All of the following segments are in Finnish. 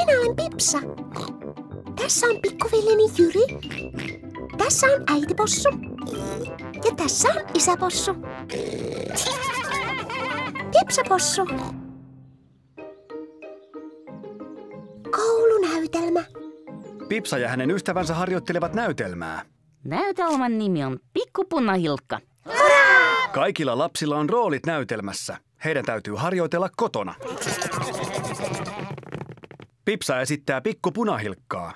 Minä olen Pipsa. Tässä on pikkuveljeni Jyri. Tässä on äitipossu. Ja tässä on isäpossu. Pipsapossu. Koulunäytelmä. Pipsa ja hänen ystävänsä harjoittelevat näytelmää. Näytelmän nimi on Pikkupunahilkka. Kaikilla lapsilla on roolit näytelmässä. Heidän täytyy harjoitella kotona. Pipsa esittää pikkupunahilkkaa.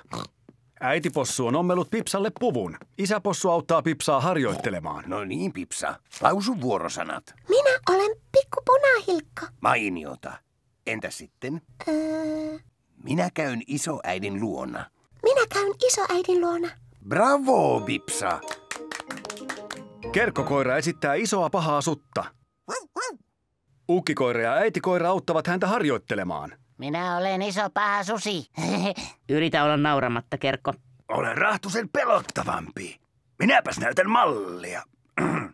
Äitipossu on ommellut Pipsalle puvun. Isäpossu auttaa Pipsaa harjoittelemaan. No niin, Pipsa. Lausu vuorosanat. Minä olen pikkupunahilkka. Mainiota. Entä sitten? Öö, Minä käyn isoäidin luona. minä käyn isoäidin luona. Bravo, Pipsa. Kerkkokoira esittää isoa pahaa sutta. Ukkikoira ja äitikoira auttavat häntä harjoittelemaan. Minä olen iso paha susi. Yritä olla nauramatta, Kerkko. Olen rahtusen pelottavampi. Minäpäs näytän mallia.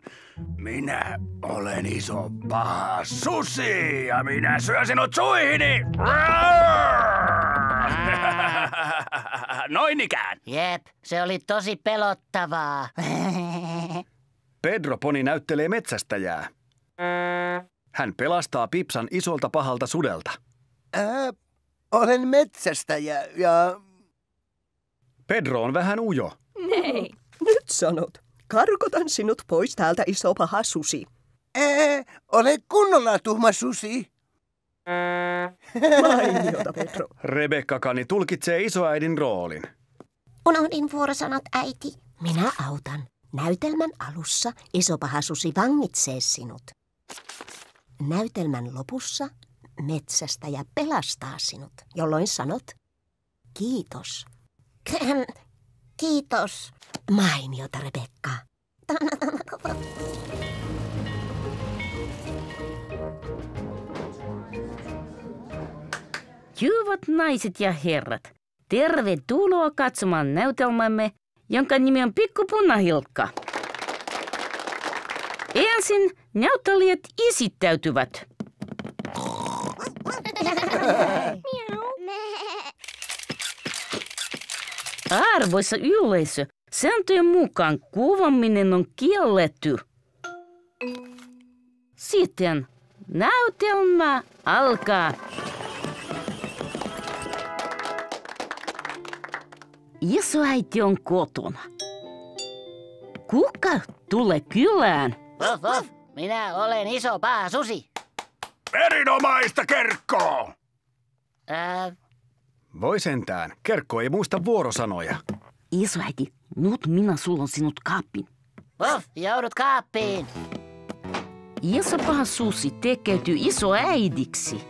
Minä olen iso paha susi ja minä syön sinut suihini. Noin ikään. Jep, se oli tosi pelottavaa. Pedro Poni näyttelee metsästäjää. Hän pelastaa Pipsan isolta pahalta sudelta. Ää, olen metsästäjä ja... Pedro on vähän ujo. Nyt sanot. Karkotan sinut pois täältä, iso paha susi. Ää, ole kunnolla tuhma susi. Mainiota, Pedro. Rebekka Kani tulkitsee isoäidin roolin. Unohdin vuorosanat äiti. Minä autan. Näytelmän alussa iso paha susi vangitsee sinut. Näytelmän lopussa metsästäjä pelastaa sinut, jolloin sanot kiitos. Kiitos. Mainiota, Rebekka. Hyvät naiset ja herrat, tervetuloa katsomaan näytelmämme, jonka nimi on Pikkupunahilkka. Ensin näyttelijät esittäytyvät. Arvoisa yleisö, sääntöjen mukaan kuvaaminen on kielletty. Sitten näytelmä alkaa. Isoäiti on kotona. Kuka tulee kylään? Vof, vof, minä olen iso paha susi. Erinomaista kerkkoa! Ää, Voi sentään, Kerkko ei muista vuorosanoja. Isoäiti, nyt minä sulon sinut kaappiin. vof, joudut kaappiin. Iso paha susi tekeytyy isoäidiksi.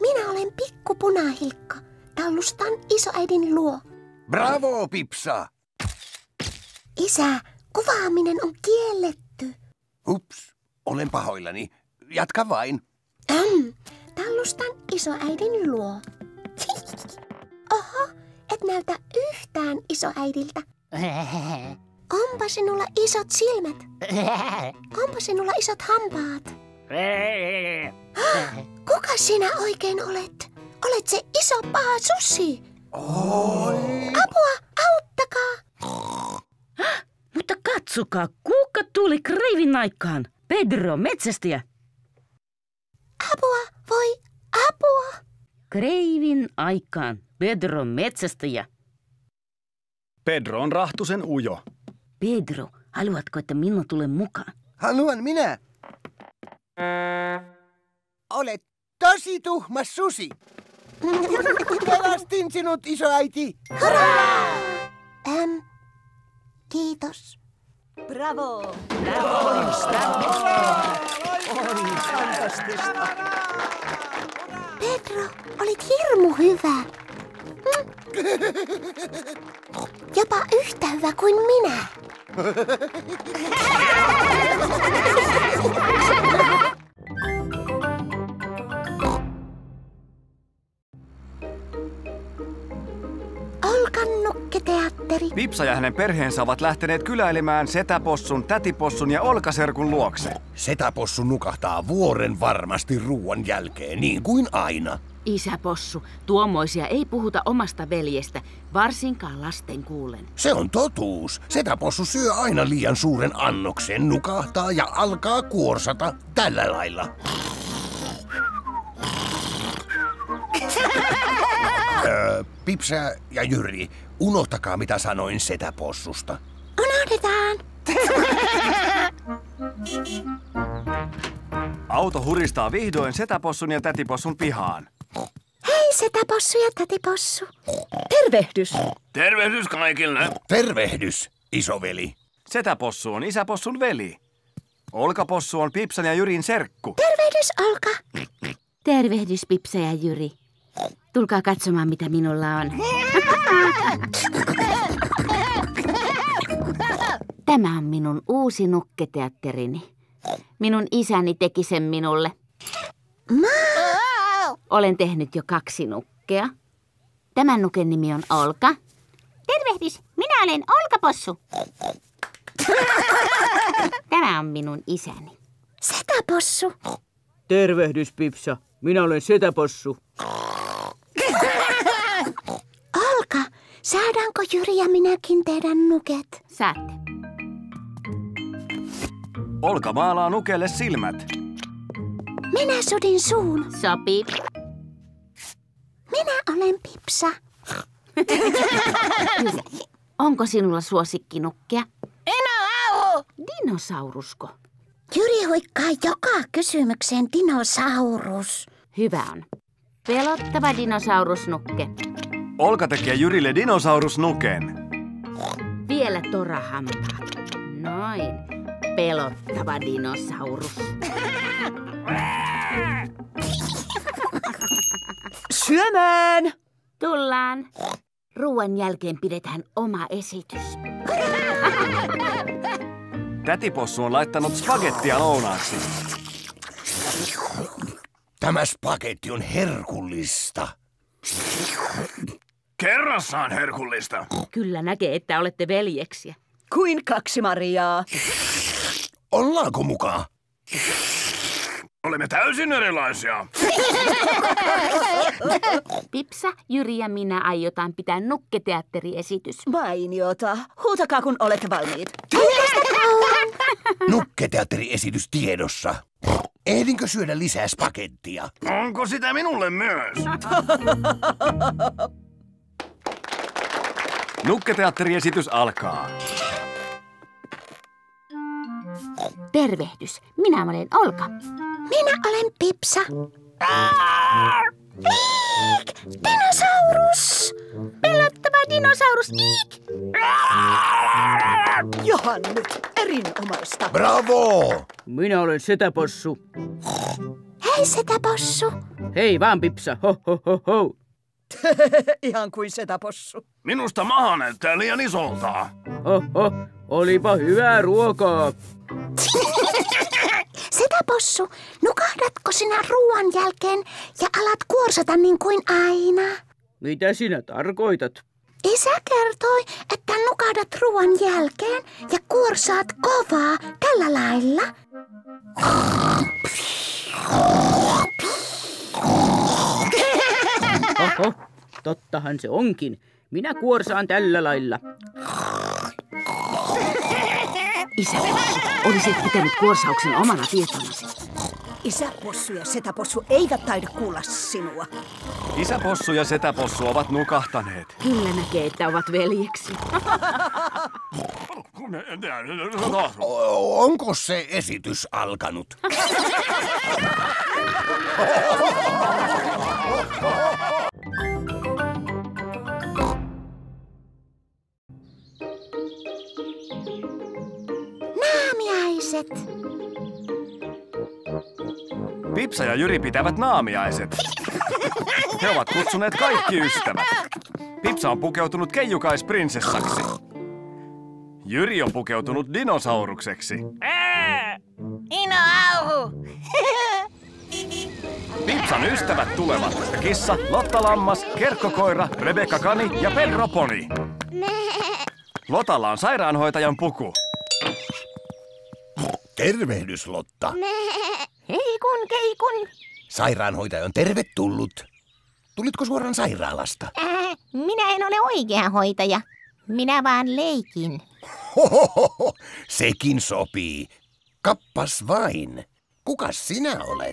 Minä olen pikkupunahilkka. Tallustan isoäidin luo. Bravo, Pipsa! Isä, kuvaaminen on kielletty. Ups, olen pahoillani. Jatka vain. Äm, tallustan isoäidin luo. Oho, et näytä yhtään isoäidiltä. Onpa sinulla isot silmät. Onpa sinulla isot hampaat. Kuka sinä oikein olet? Olet se iso paha susi. Apua, auttakaa. Mutta katsokaa, kuka tuli kreivin aikaan? Pedro, metsästäjä. Apua, voi apua. Kreivin aikaan. Pedro, metsästäjä. Pedro on rahtusen ujo. Pedro, haluatko, että minä tulen mukaan? Haluan minä. Olet tosi tuhma susi. Pelastin sinut, isoäiti. Äm, kiitos. Bravo! Pedro, olit hirmu hyvä. Mm. Jopa yhtä hyvä kuin minä. Pipsa ja hänen perheensä ovat lähteneet kyläilemään setäpossun, tätipossun ja olkaserkun luokse. Setäpossu nukahtaa vuoren varmasti ruoan jälkeen, niin kuin aina. Isäpossu, tuommoisia ei puhuta omasta veljestä, varsinkaan lasten kuulen. Se on totuus. Setäpossu syö aina liian suuren annoksen, nukahtaa ja alkaa kuorsata tällä lailla. Öö, Pipsä ja Jyri, unohtakaa mitä sanoin setäpossusta. Unohdetaan. Auto huristaa vihdoin setäpossun ja tätipossun pihaan. Hei setäpossu ja tätipossu. Tervehdys. Tervehdys kaikille. Tervehdys, isoveli. Setäpossu on isäpossun veli. Olkapossu on Pipsan ja Jyrin serkku. Tervehdys Olka. Tervehdys Pipsa ja Jyri. Tulkaa katsomaan mitä minulla on. Tämä on minun uusi nukketeatterini. Minun isäni teki sen minulle. Olen tehnyt jo kaksi nukkea. Tämän nuken nimi on Olka. Tervehdys, minä olen Olkapossu. Tämä on minun isäni. Setäpossu. Tervehdys, Pipsa. Minä olen Setäpossu. Olka, saadaanko Jyri ja minäkin tehdä nuket? Saatte. Olka maalaa nukelle silmät. Minä sudin suun. Sopii. Minä olen Pipsa. Onko sinulla suosikkinukkea? Ino Dinosaurusko. Jyri huikkaa joka kysymykseen dinosaurus. Hyvä on. Pelottava dinosaurusnukke. Olka tekee Jyrille dinosaurusnuken. Vielä torahampaa. Noin. Pelottava dinosaurus. Syömään! Tullaan. Ruoan jälkeen pidetään oma esitys. Tätipossu on laittanut spagettia lounaaksi. Tämä spagetti on herkullista. Kerrassaan herkullista. Kyllä näkee, että olette veljeksiä. Kuin kaksi Mariaa. Ollaanko mukaan? Olemme täysin erilaisia. Pipsa, Jyri ja minä aiotaan pitää nukketeatteriesitys. Mainiota. Huutakaa, kun olette valmiit. Nukketeatteriesitys tiedossa. Ehdinkö syödä lisää spagettia? Onko sitä minulle myös? Nukketeatteriesitys alkaa. Tervehdys. Minä olen Olka. Minä olen Pipsa. Iik! Dinosaurus! Pelottava dinosaurus. Iik! Johan nyt. Erinomaista. Bravo! Minä olen Setäpossu. Hei setäpossu. Hei vaan, Pipsa. Ho, ho, ho, ho. Ihan kuin setäpossu. Minusta maha näyttää liian isolta. Ho, ho. Olipa hyvää ruokaa. Setäpossu, nukahdatko sinä ruoan jälkeen ja alat kuorsata niin kuin aina? Mitä sinä tarkoitat? Isä kertoi, että nukahdat ruoan jälkeen ja kuorsaat kovaa tällä lailla. Oho, tottahan se onkin. Minä kuorsaan tällä lailla. Isä, olisit pitänyt kuorsauksen omana tietonasi. Isäpossu ja setäpossu eivät taida kuulla sinua. Isäpossu ja setäpossu ovat nukahtaneet. Kyllä näkee, että ovat veljeksi. Onko se esitys alkanut? Naamiaiset. Pipsa ja Jyri pitävät naamiaiset. He ovat kutsuneet kaikki ystävät. Pipsa on pukeutunut keijukais-prinsessaksi. Jyri on pukeutunut dinosaurukseksi. Ino auhu! Pipsan ystävät tulevat. Kissa, Lotta Lammas, Kerkkokoira, Rebekka Kani ja Pedro Poni. Lotalla on sairaanhoitajan puku. Tervehdys, Lotta. Heikun keikun. Sairaanhoitaja on tervetullut. Tulitko suoraan sairaalasta? Äh, minä en ole oikea hoitaja. Minä vaan leikin. Hohohoho, sekin sopii. Kappas vain. Kukas sinä olet?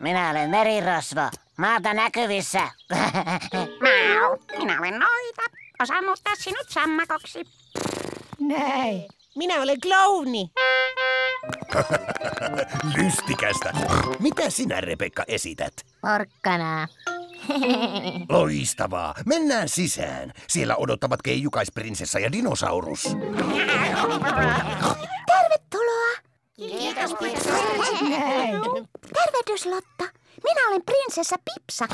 Minä olen merirosvo. Maata näkyvissä. Mau. Minä olen noita. Osaan muuttaa sinut sammakoksi. Näin. Minä olen klouni. Lystikästä. Mitä sinä, Rebekka, esität? Porkkanaa. Loistavaa. Mennään sisään. Siellä odottavat keijukaisprinssessa ja dinosaurus. Tervetuloa. Kiitos, Tervehdys, Lotta. Minä olen prinsessa Pipsa.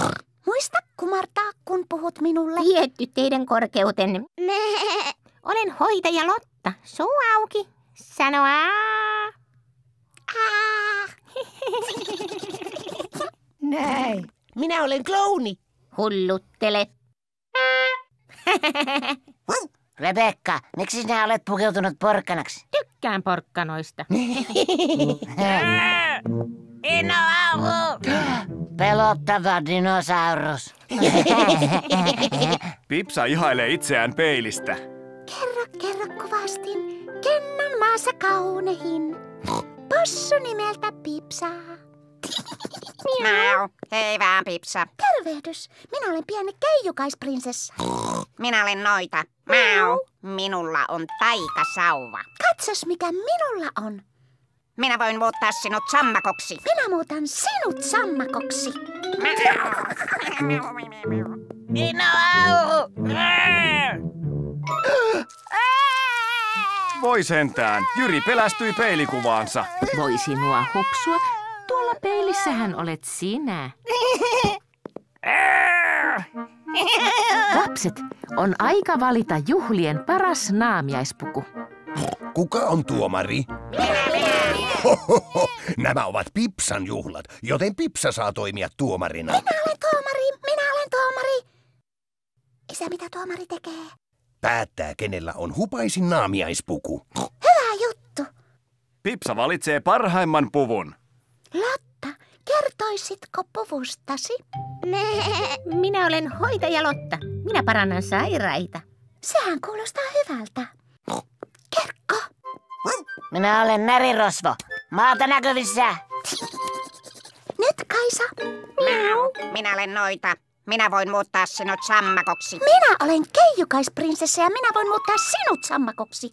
Muista kumartaa, kun puhut minulle. Tietty teidän korkeutenne. Olen hoitaja Lotta. Suu auki. Sano aa. Näin. Minä olen klouni. Hulluttele. Rebekka, miksi sinä olet pukeutunut porkkanaksi? Tykkään porkkanoista. Ino auhu! Pelottava dinosaurus. Pipsa ihailee itseään peilistä. Kerro, kerro kovastin. Kennon maassa kaunehin. Possu nimeltä Pipsaa. Miau. Hei vaan, Pipsa. Tervehdys. Minä olen pieni keijukaisprinssessa. Minä olen noita. Miau. Minulla on taikasauva. Katsos, mikä minulla on. Minä voin muuttaa sinut sammakoksi. Minä muutan sinut sammakoksi. Ino auhu! Voi sentään, Jyri pelästyi peilikuvaansa. Voi sinua hupsua. Tuolla peilissähän olet sinä. Lapset, on aika valita juhlien paras naamiaispuku. Kuka on tuomari? Hohoho, nämä ovat Pipsan juhlat, joten Pipsa saa toimia tuomarina. Minä olen tuomari, minä olen tuomari. Isä, mitä tuomari tekee? Päättää, kenellä on hupaisin naamiaispuku. Hyvä juttu. Pipsa valitsee parhaimman puvun. Lotta, kertoisitko puvustasi? Minä olen hoitaja Lotta. Minä parannan sairaita. Sehän kuulostaa hyvältä. Kerkko. Minä olen närirosvo. Maata näkyvissä. Nyt Kaisa. Miau. Minä olen noita. Minä voin muuttaa sinut sammakoksi. Minä olen keijukaisprinssessa ja minä voin muuttaa sinut sammakoksi.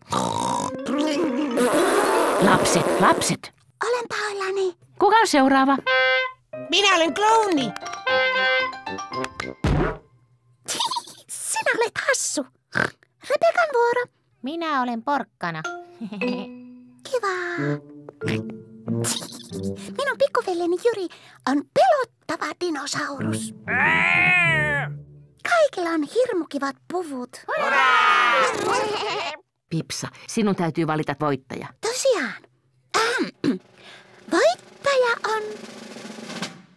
Lapset, lapset. Olen pahoillani. Kuka on seuraava? Minä olen klouni. Sinä olet hassu. Rebekan vuoro. Minä olen porkkana. Kiva. Minun pikkuveljeni Jyri on pelottava dinosaurus. Kaikilla on hirmukivat puvut. Pipsa, sinun täytyy valita voittaja. Tosiaan. Voittaja on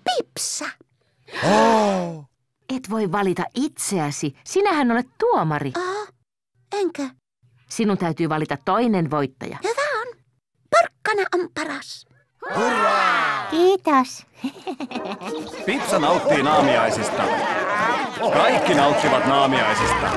Pipsa. Oh. Et voi valita itseäsi. Sinähän olet tuomari. Oh, enkö? Sinun täytyy valita toinen voittaja. Hyvä on. Porkkana on paras. Kiitos. Pipsa nauttii naamiaisista. Kaikki nauttivat naamiaisista.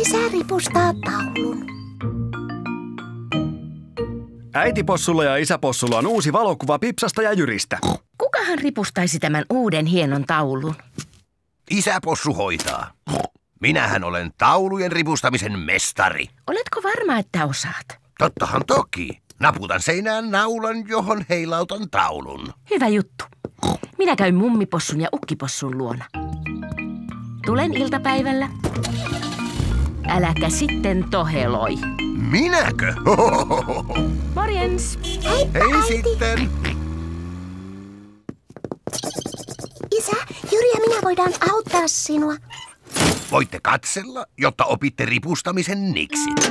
Isä ripustaa taulun. Äitipossulla ja isäpossulla on uusi valokuva Pipsasta ja Jyristä. Kukahan ripustaisi tämän uuden hienon taulun? Isäpossu hoitaa. Minähän olen taulujen ripustamisen mestari. Oletko varma, että osaat? Tottahan toki. Naputan seinään naulan, johon heilautan taulun. Hyvä juttu. Minä käyn mummipossun ja ukkipossun luona. Tulen iltapäivällä. Äläkä sitten toheloi. Minäkö? Morjens! Heippa, Hei äiti. sitten. Isä, Jyri ja minä voidaan auttaa sinua. Voitte katsella, jotta opitte ripustamisen niksit.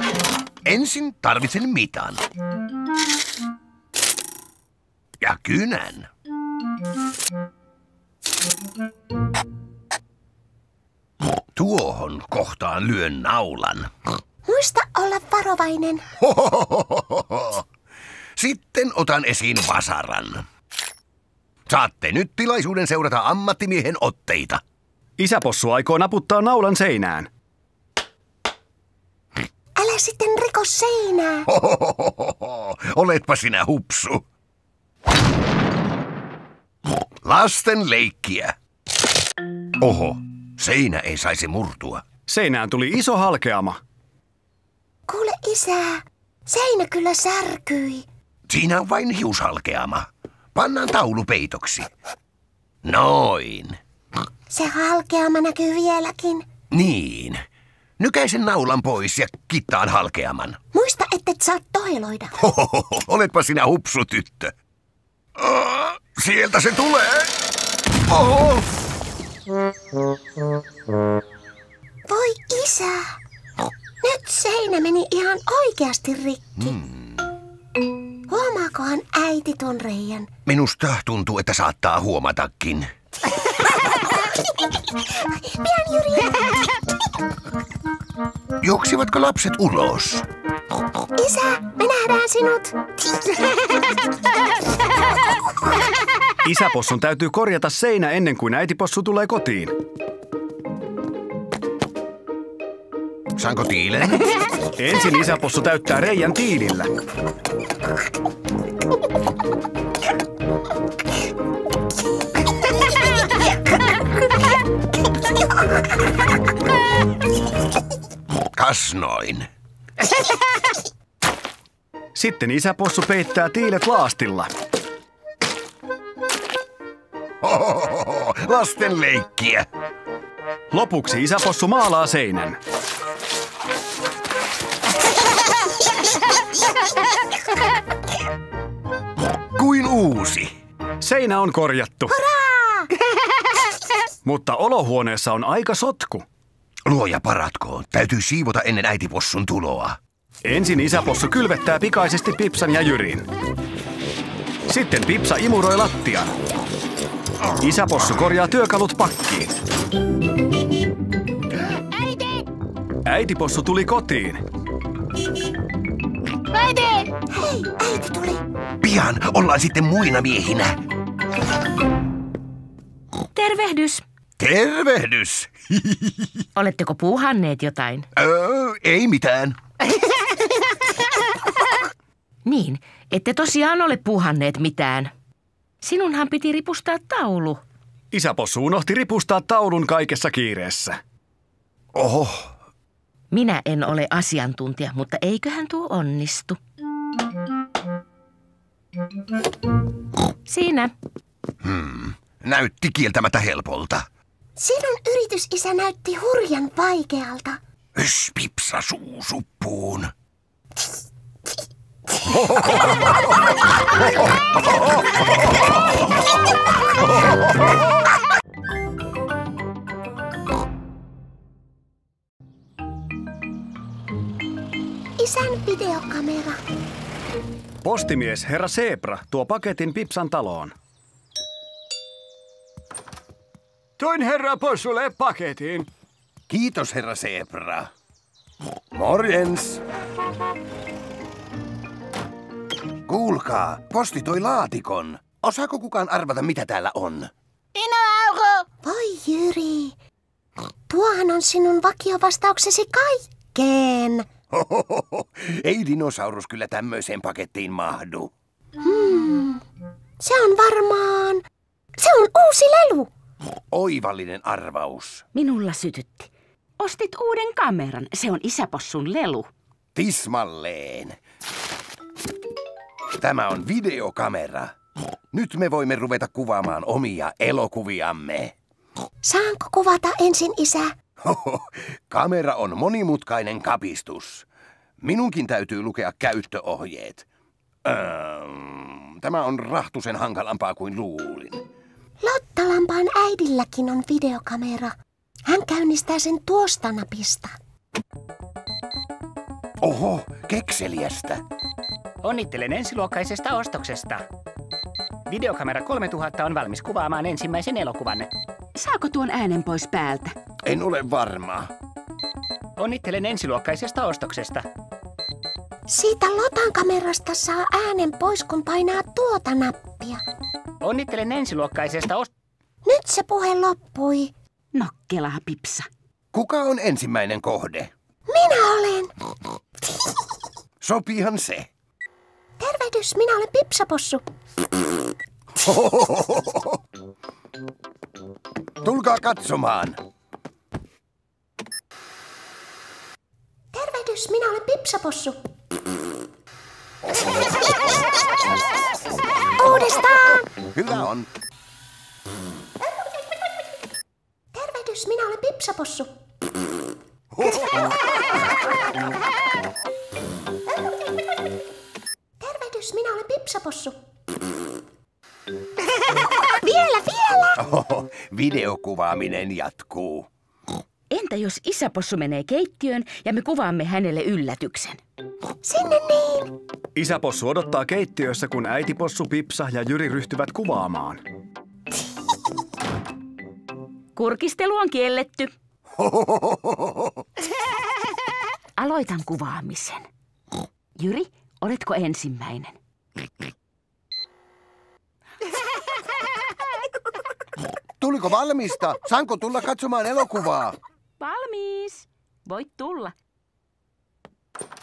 Ensin tarvitsen mitan. Ja kynän. Tuohon kohtaan lyön naulan. Muista olla varovainen. Sitten otan esiin vasaran. Saatte nyt tilaisuuden seurata ammattimiehen otteita. Isäpossu aikoo naputtaa naulan seinään. Älä sitten riko seinää. Oletpa sinä hupsu. Lasten leikkiä. Oho, seinä ei saisi murtua. Seinään tuli iso halkeama. Kuule isä, seinä kyllä särkyi. Siinä on vain hiushalkeama. Pannaan taulu peitoksi. Noin. Se halkeama näkyy vieläkin. Niin. Nykäisen naulan pois ja kittaan halkeaman. Muista, ettet saa toiloida. Hohoho, oletpa sinä hupsu tyttö. Oh, sieltä se tulee. Oho. Voi isä. Nyt seinä meni ihan oikeasti rikki. Hmm. Huomaakohan äiti ton reijän? Minusta tuntuu, että saattaa huomatakin. Pian Jyri. Juoksivatko lapset ulos? Isä, me nähdään sinut. Isäpossun täytyy korjata seinä ennen kuin äitipossu tulee kotiin. Saanko tiilen? Ensin isäpossu täyttää reijän tiilillä. Kas noin. Sitten isäpossu peittää tiilet laastilla. Ohohoho, lasten leikkiä. Lopuksi isäpossu maalaa seinän. Kuin uusi. Seinä on korjattu. Hurraa! Mutta olohuoneessa on aika sotku. Luoja paratkoon. Täytyy siivota ennen äitipossun tuloa. Ensin isäpossu kylvettää pikaisesti Pipsan ja Jyrin. Sitten Pipsa imuroi lattian. Isäpossu korjaa työkalut pakkiin. Äiti! Äitipossu tuli kotiin. Äiti! Hei, äiti tuli. Pian ollaan sitten muina miehinä. Tervehdys. Tervehdys. Oletteko puuhanneet jotain? Öö, ei mitään. Niin, ette tosiaan ole puuhanneet mitään. Sinunhan piti ripustaa taulu. Isäpossu unohti ripustaa taulun kaikessa kiireessä. Oho, Minä en ole asiantuntija, mutta eiköhän tuo onnistu. Siinä. hmm. näytti kieltämättä helpolta. Sinun yritysisä näytti hurjan vaikealta. Ys, pipsa suu suppuun. Isän videokamera. Postimies herra Zebra tuo paketin Pipsan taloon. Toin herra Possulle paketin. Kiitos, herra Zebra. Morjens. Kuulkaa, posti toi laatikon. Osaako kukaan arvata, mitä täällä on? Voi Jyri. Tuohan on sinun vakiovastauksesi kaikkeen. Hohoho, ei dinosaurus kyllä tämmöiseen pakettiin mahdu. Hmm. Se on varmaan... Se on uusi lelu. Oivallinen arvaus. Minulla sytytti. Ostit uuden kameran. Se on isäpossun lelu. Tismalleen. Tämä on videokamera. Nyt me voimme ruveta kuvaamaan omia elokuviamme. Saanko kuvata ensin, isä? Hoho, kamera on monimutkainen kapistus. Minunkin täytyy lukea käyttöohjeet. Öö, tämä on rahtusen hankalampaa kuin luulin. Lottalampaan äidilläkin on videokamera. Hän käynnistää sen tuosta napista. Oho, kekseliästä. Onnittelen ensiluokkaisesta ostoksesta. Videokamera 3000 on valmis kuvaamaan ensimmäisen elokuvan. Saako tuon äänen pois päältä? En ole varma. Onnittelen ensiluokkaisesta ostoksesta. Siitä Lotan kamerasta saa äänen pois, kun painaa tuota nappia. Onnittelen ensiluokkaisesta ost... Nyt se puhe loppui. Nokkelaa pipsa. Kuka on ensimmäinen kohde? Minä olen. Sopihan se. Tervehdys, minä olen Pipsapossu. Tulkaa katsomaan. Tervehdys, minä olen Pipsapossu. Uudestaan! Hyvä on. Tervehdys, minä olen Pipsapossu. Tervehdys, minä olen Pipsapossu. vielä, vielä! Oho, videokuvaaminen jatkuu. Entä jos isäpossu menee keittiöön ja me kuvaamme hänelle yllätyksen? Sinne niin! Isäpossu odottaa keittiössä, kun äitipossu, Pipsa ja Jyri ryhtyvät kuvaamaan. Kurkistelu on kielletty. Aloitan kuvaamisen. Jyri, oletko ensimmäinen? Tuliko valmista? Saanko tulla katsomaan elokuvaa? Valmis. Voit tulla.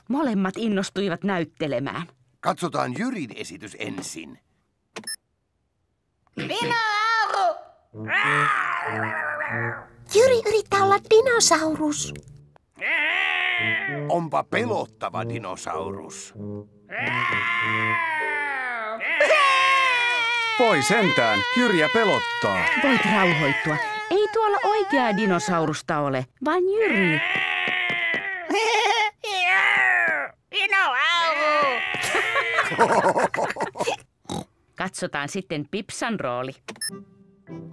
Molemmat innostuivat näyttelemään. Katsotaan Jyrin esitys ensin. Dinoauru! Jyri yrittää olla dinosaurus. Onpa pelottava dinosaurus. Voi sentään, Jyriä pelottaa. Voit rauhoittua. Ei tuolla oikeaa dinosaurusta ole, vaan Jyri. Katsotaan sitten Pipsan rooli.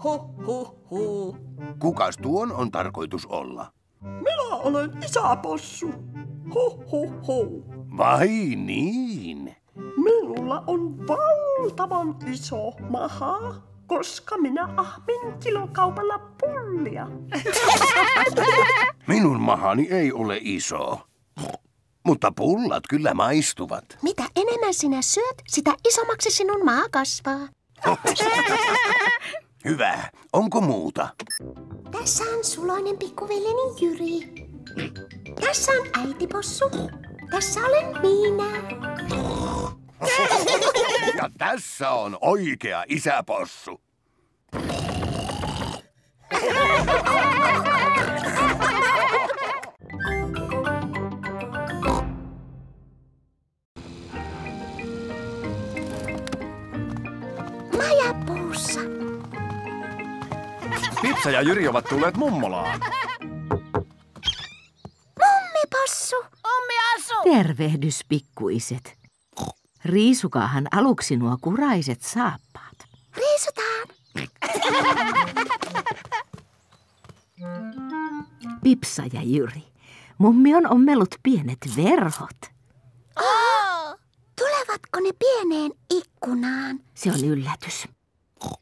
Ho, ho, ho. Kukas tuon on tarkoitus olla? Minä olen isäpossu. Ho, ho, ho. Vai niin? Minulla on valtavan iso maha, koska minä ahmin kilokaupalla pullia. Minun mahani ei ole iso. Mutta pullat kyllä maistuvat. Mitä enemmän sinä syöt, sitä isommaksi sinun maa kasvaa. Hyvä. Onko muuta? Tässä on suloinen pikkuveljeni Jyri. Tässä on äitipossu. Tässä olen minä. Ja tässä on oikea isäpossu. Majapuussa. Pipsa ja Jyri ovat tulleet mummolaan. Mummipossu. Ummiasu! Tervehdys, pikkuiset. Riisukaahan aluksi nuo kuraiset saappaat. Riisutaan. Pipsa ja Jyri. Mummi on ommellut pienet verhot. Oh! Tulevatko ne pieneen ikkunaan? Se on yllätys.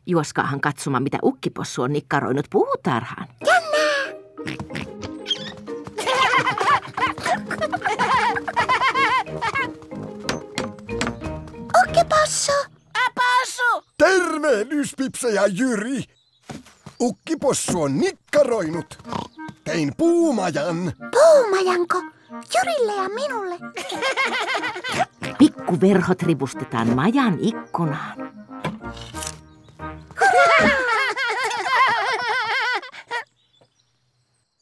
Juoskaahan katsomaan, mitä ukkipossu on nikkaroinut puutarhaan. Jännää! Pipsa ja Jyri. Ukkipossu on nikkaroinut. Tein puumajan. Puumajanko? Jyrille ja minulle. Pikkuverhot ripustetaan majan ikkunaan.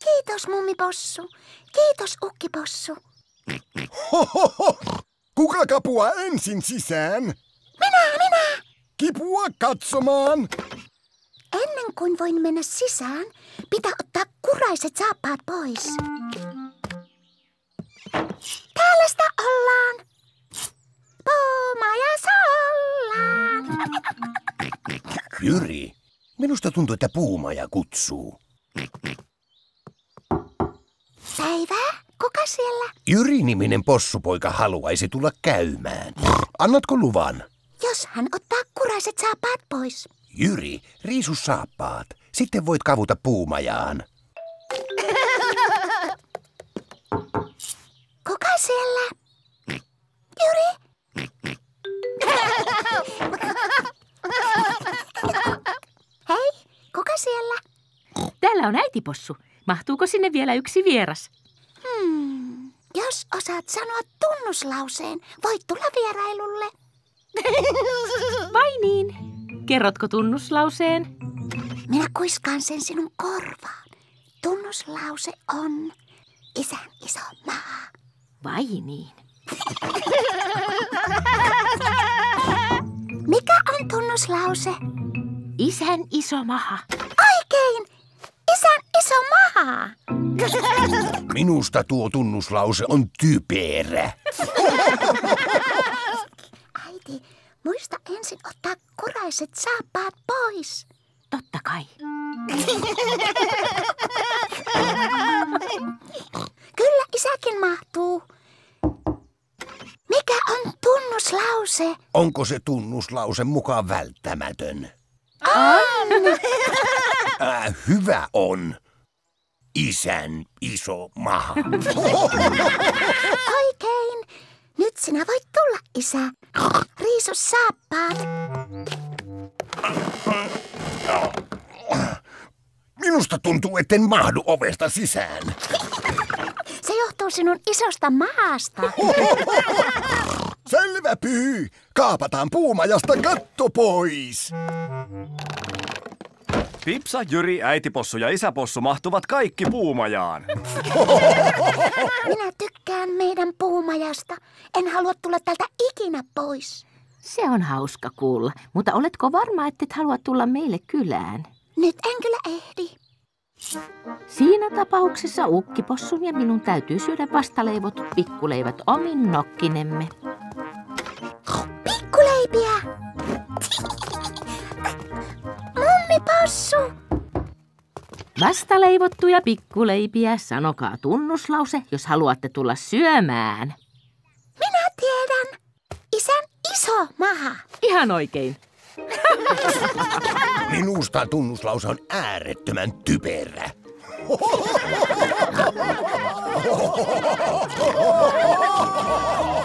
Kiitos, mummipossu. Kiitos, ukkipossu. Hohoho! Kuka kapua ensin sisään? Minä! Kipua katsomaan. Ennen kuin voin mennä sisään, pitää ottaa kuraiset saappaat pois. Täällä sitä ollaan. Puumajassa ollaan. Jyri, minusta tuntuu, että puumaja kutsuu. Päivää, kuka siellä? Jyri-niminen possupoika haluaisi tulla käymään. Annatko luvan? Jos hän ottaa kuraiset saappaat pois. Jyri, riisu saappaat. Sitten voit kavuta puumajaan. Kuka siellä? Jyri? Hei, kuka siellä? Täällä on äitipossu. Mahtuuko sinne vielä yksi vieras? Hmm, jos osaat sanoa tunnuslauseen, voit tulla vierailulle. Vai niin? Kerrotko tunnuslauseen? Minä kuiskaan sen sinun korvaan. Tunnuslause on isän iso maa. Vai niin? Mikä on tunnuslause? Isän iso maha. Oikein! Isän iso maha! Minusta tuo tunnuslause on typerä. Muista ensin ottaa kuraiset saappaat pois. Totta kai. Kyllä isäkin mahtuu. Mikä on tunnuslause? Onko se tunnuslause mukaan välttämätön? On! Äh, hyvä on. Isän iso maha. Oikein. Nyt sinä voit tulla, isä. Riisu saappaat. Minusta tuntuu, etten mahdu ovesta sisään. Se johtuu sinun isosta mahasta. Selvä pyy. Kaapataan puumajasta katto pois. Pipsa, Jyri, äitipossu ja isäpossu mahtuvat kaikki puumajaan. Minä tykkään meidän puumajasta. En halua tulla tältä ikinä pois. Se on hauska kuulla, mutta oletko varma, että et halua tulla meille kylään? Nyt en kyllä ehdi. Siinä tapauksessa ukkipossun ja minun täytyy syödä vastaleivotut pikkuleivät omin nokkinemme. Mummipossu! Vastaleivottuja pikkuleipiä, sanokaa tunnuslause, jos haluatte tulla syömään. Minä tiedän. Isän iso maha. Ihan oikein. Minusta tunnuslause on äärettömän typerä.